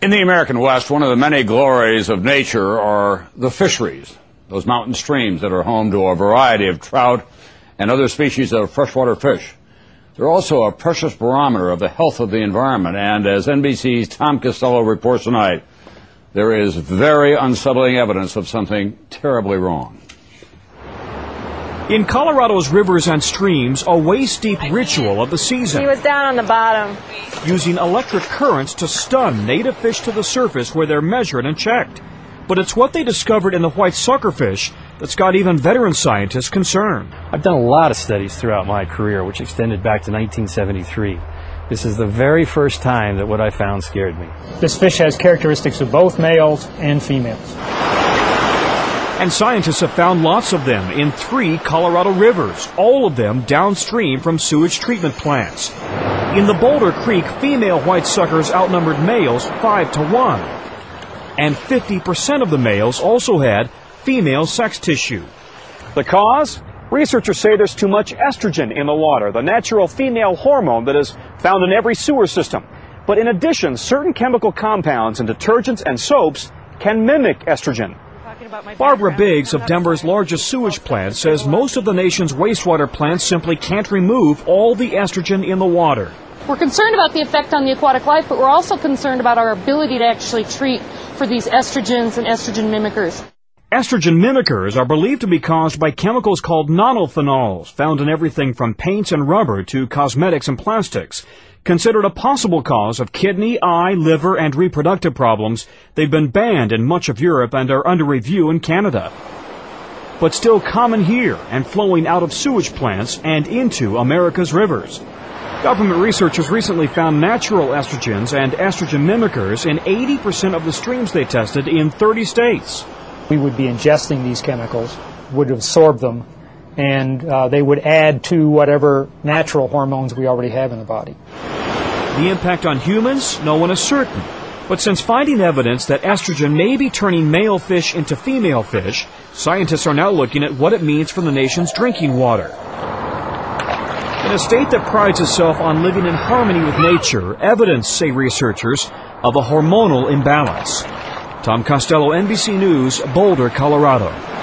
In the American West, one of the many glories of nature are the fisheries, those mountain streams that are home to a variety of trout and other species of freshwater fish. They're also a precious barometer of the health of the environment, and as NBC's Tom Costello reports tonight, there is very unsettling evidence of something terribly wrong. In Colorado's rivers and streams, a waist-deep ritual of the season. He was down on the bottom. Using electric currents to stun native fish to the surface where they're measured and checked. But it's what they discovered in the white suckerfish that's got even veteran scientists concerned. I've done a lot of studies throughout my career, which extended back to 1973. This is the very first time that what I found scared me. This fish has characteristics of both males and females. And scientists have found lots of them in three Colorado rivers, all of them downstream from sewage treatment plants. In the Boulder Creek, female white suckers outnumbered males 5 to 1. And 50% of the males also had female sex tissue. The cause? Researchers say there's too much estrogen in the water, the natural female hormone that is found in every sewer system. But in addition, certain chemical compounds in detergents and soaps can mimic estrogen. Barbara Biggs of Denver's largest sewage plant says most of the nation's wastewater plants simply can't remove all the estrogen in the water. We're concerned about the effect on the aquatic life, but we're also concerned about our ability to actually treat for these estrogens and estrogen mimickers. Estrogen mimickers are believed to be caused by chemicals called nonylphenols, found in everything from paints and rubber to cosmetics and plastics. Considered a possible cause of kidney, eye, liver, and reproductive problems, they've been banned in much of Europe and are under review in Canada. But still common here and flowing out of sewage plants and into America's rivers. Government researchers recently found natural estrogens and estrogen mimickers in 80% of the streams they tested in 30 states. We would be ingesting these chemicals, would absorb them, and uh, they would add to whatever natural hormones we already have in the body. The impact on humans, no one is certain. But since finding evidence that estrogen may be turning male fish into female fish, scientists are now looking at what it means for the nation's drinking water. In a state that prides itself on living in harmony with nature, evidence, say researchers, of a hormonal imbalance. Tom Costello, NBC News, Boulder, Colorado.